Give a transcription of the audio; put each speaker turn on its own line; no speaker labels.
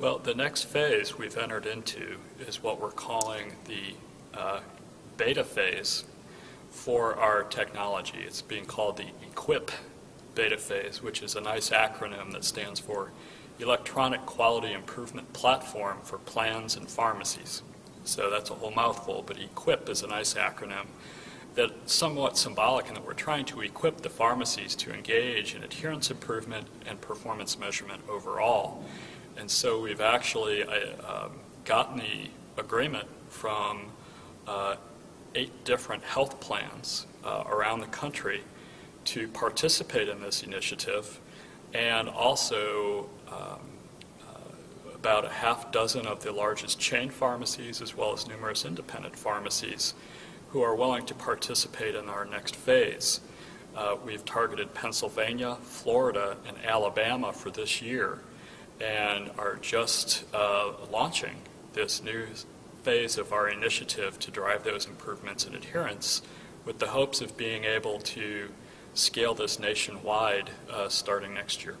Well, the next phase we've entered into is what we're calling the uh, beta phase for our technology. It's being called the E-QuIPP beta phase, which is a nice acronym that stands for Electronic Quality Improvement Platform for Plans and Pharmacies. So that's a whole mouthful, but E-QuIPP is a nice acronym that's somewhat symbolic in that we're trying to equip the pharmacies to engage in adherence improvement and performance measurement overall. And so we've actually uh, um, gotten the agreement from uh, eight different health plans uh, around the country to participate in this initiative, and also um, uh, about a half dozen of the largest chain pharmacies, as well as numerous independent pharmacies, who are willing to participate in our next phase. Uh, we've targeted Pennsylvania, Florida, and Alabama for this year and are just uh, launching this new phase of our initiative to drive those improvements in adherence with the hopes of being able to scale this nationwide uh, starting next year.